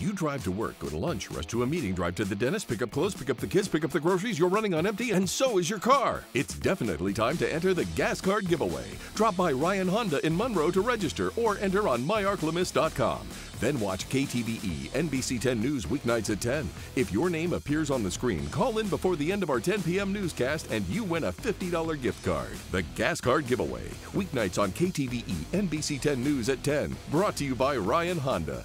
You drive to work, go to lunch, rush to a meeting, drive to the dentist, pick up clothes, pick up the kids, pick up the groceries. You're running on empty, and so is your car. It's definitely time to enter the gas card giveaway. Drop by Ryan Honda in Monroe to register or enter on myarklamiss.com. Then watch KTVE NBC 10 News weeknights at 10. If your name appears on the screen, call in before the end of our 10 p.m. newscast and you win a $50 gift card. The Gas Card Giveaway. Weeknights on KTVE NBC 10 News at 10. Brought to you by Ryan Honda.